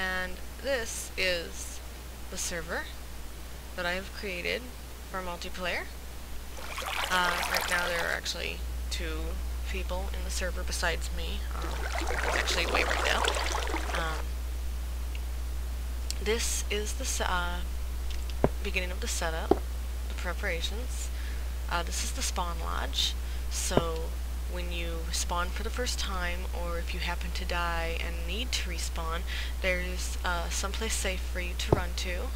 and this is the server that I have created for multiplayer. Uh, right now there are actually two people in the server besides me. Um, it's actually Waverdale. Um, this is the uh, beginning of the setup, the preparations. Uh, this is the spawn lodge, so when you spawn for the first time, or if you happen to die and need to respawn, there's uh, someplace safe for you to run to,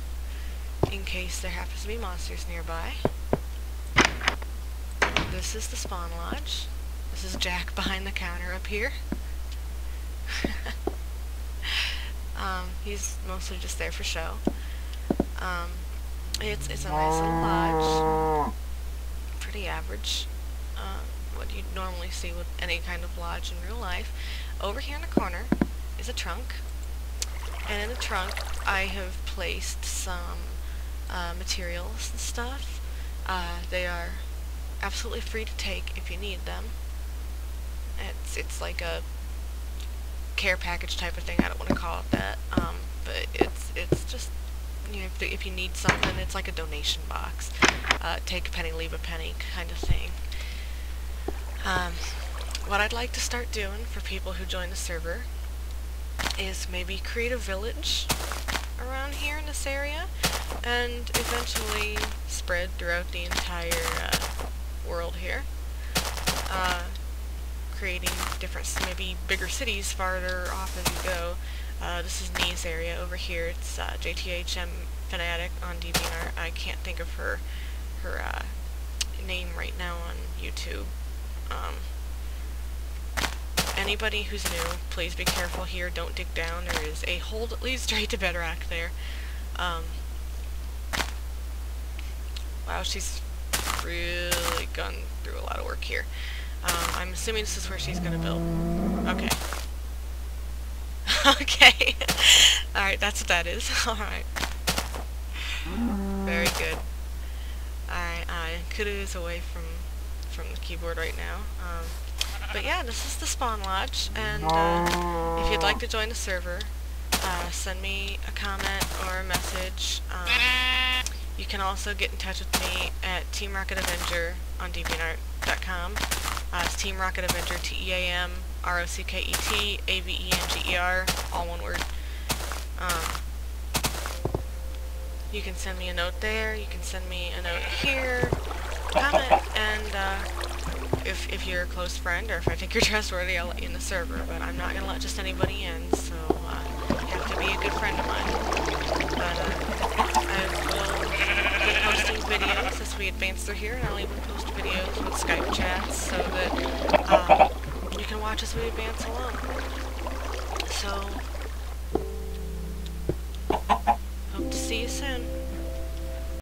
in case there happens to be monsters nearby. This is the spawn lodge. This is Jack behind the counter up here. um, he's mostly just there for show. Um, it's, it's a nice little lodge. Pretty average. You'd normally see with any kind of lodge in real life. Over here in the corner is a trunk. And in the trunk I have placed some uh, materials and stuff. Uh, they are absolutely free to take if you need them. It's it's like a care package type of thing. I don't want to call it that, um, but it's it's just you know if, if you need something, it's like a donation box. Uh, take a penny, leave a penny kind of thing. Um, what I'd like to start doing for people who join the server is maybe create a village around here in this area and eventually spread throughout the entire uh, world here. Uh, creating different, maybe bigger cities farther off as you go. Uh, this is Nee's area over here. It's uh, JTHM Fanatic on DeviantArt. I can't think of her her uh, name right now on YouTube. Um, anybody who's new, please be careful here. Don't dig down. There is a hole that leads straight to bedrock there. Um, wow, she's really gone through a lot of work here. Um, I'm assuming this is where she's going to build. Okay. okay. Alright, that's what that is. Alright. Very good. Alright, uh, Kudu is away from from the keyboard right now. Um, but yeah, this is the Spawn Lodge, and uh, if you'd like to join the server, uh, send me a comment or a message. Um, you can also get in touch with me at Team Rocket Avenger on DeviantArt.com. Uh, it's Team Rocket Avenger, T-E-A-M-R-O-C-K-E-T, A-V-E-N-G-E-R, all one word. Um, you can send me a note there, you can send me a note here, comment, and uh, if, if you're a close friend or if I think you're trustworthy, I'll let you in the server, but I'm not going to let just anybody in, so uh, you have to be a good friend of mine. But uh, I will be posting videos as we advance through here, and I'll even post videos with Skype chats so that um, you can watch as we advance along. So, hope to see you soon.